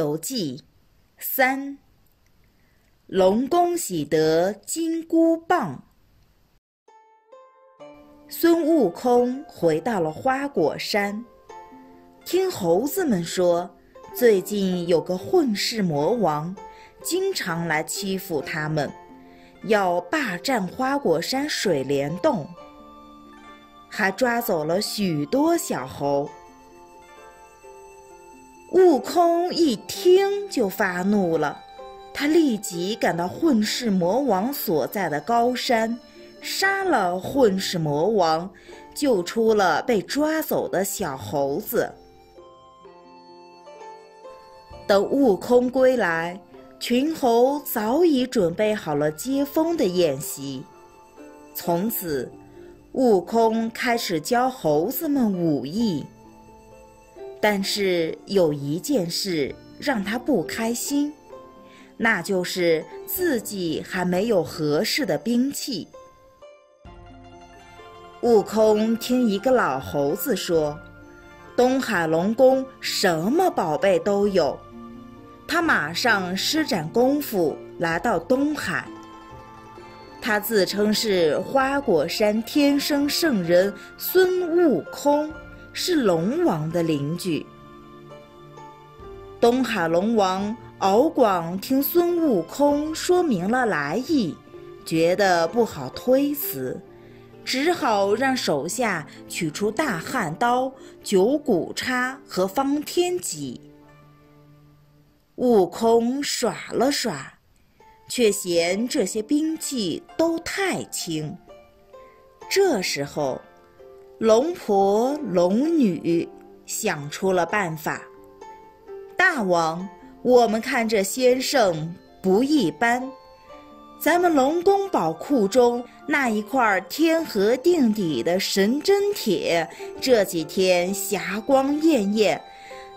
游记》三，龙宫喜得金箍棒。孙悟空回到了花果山，听猴子们说，最近有个混世魔王，经常来欺负他们，要霸占花果山水帘洞，还抓走了许多小猴。悟空一听就发怒了，他立即赶到混世魔王所在的高山，杀了混世魔王，救出了被抓走的小猴子。等悟空归来，群猴早已准备好了接风的宴席。从此，悟空开始教猴子们武艺。但是有一件事让他不开心，那就是自己还没有合适的兵器。悟空听一个老猴子说，东海龙宫什么宝贝都有，他马上施展功夫来到东海。他自称是花果山天生圣人孙悟空。是龙王的邻居。东海龙王敖广听孙悟空说明了来意，觉得不好推辞，只好让手下取出大汉刀、九股叉和方天戟。悟空耍了耍，却嫌这些兵器都太轻。这时候。龙婆、龙女想出了办法。大王，我们看这先生不一般，咱们龙宫宝库中那一块天河定底的神针铁，这几天霞光艳艳，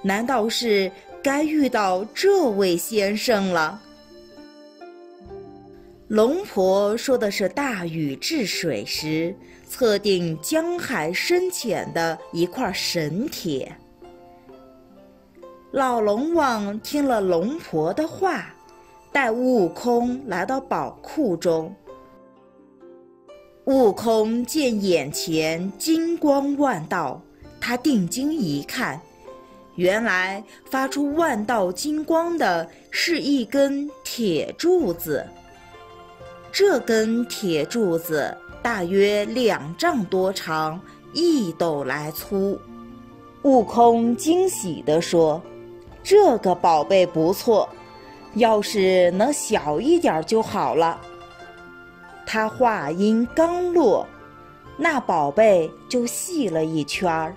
难道是该遇到这位先生了？龙婆说的是大禹治水时。测定江海深浅的一块神铁。老龙王听了龙婆的话，带悟空来到宝库中。悟空见眼前金光万道，他定睛一看，原来发出万道金光的是一根铁柱子。这根铁柱子。大约两丈多长，一斗来粗。悟空惊喜地说：“这个宝贝不错，要是能小一点就好了。”他话音刚落，那宝贝就细了一圈儿。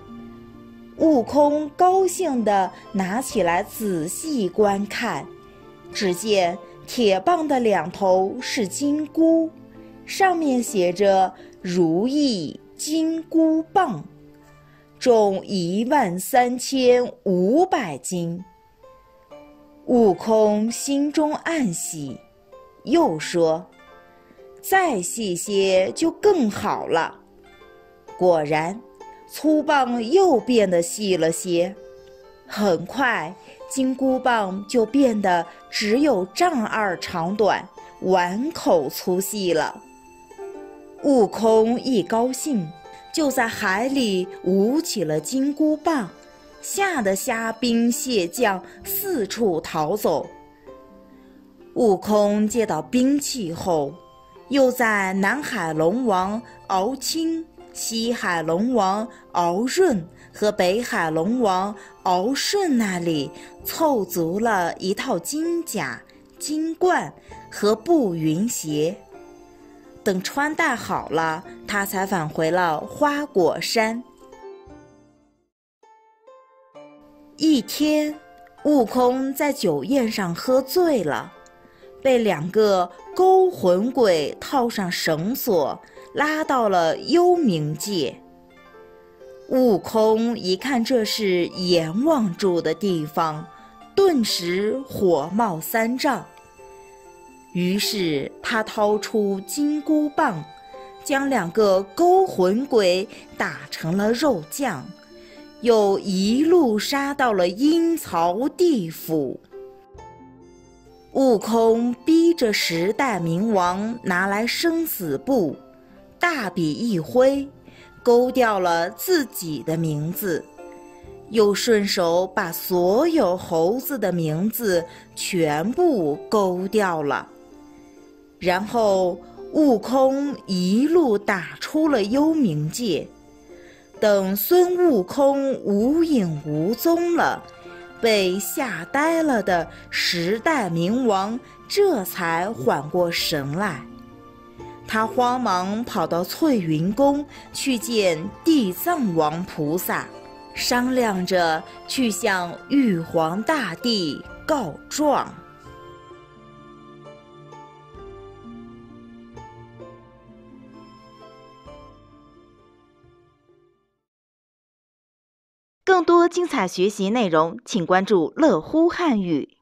悟空高兴地拿起来仔细观看，只见铁棒的两头是金箍。上面写着“如意金箍棒”，重一万三千五百斤。悟空心中暗喜，又说：“再细些就更好了。”果然，粗棒又变得细了些。很快，金箍棒就变得只有丈二长短，碗口粗细了。悟空一高兴，就在海里舞起了金箍棒，吓得虾兵蟹将四处逃走。悟空接到兵器后，又在南海龙王敖青、西海龙王敖润和北海龙王敖顺那里凑足了一套金甲、金冠和步云鞋。等穿戴好了，他才返回了花果山。一天，悟空在酒宴上喝醉了，被两个勾魂鬼套上绳索，拉到了幽冥界。悟空一看这是阎王住的地方，顿时火冒三丈。于是他掏出金箍棒，将两个勾魂鬼打成了肉酱，又一路杀到了阴曹地府。悟空逼着十代冥王拿来生死簿，大笔一挥，勾掉了自己的名字，又顺手把所有猴子的名字全部勾掉了。然后，悟空一路打出了幽冥界。等孙悟空无影无踪了。被吓呆了的十代冥王这才缓过神来，他慌忙跑到翠云宫去见地藏王菩萨，商量着去向玉皇大帝告状。更多精彩学习内容，请关注乐乎汉语。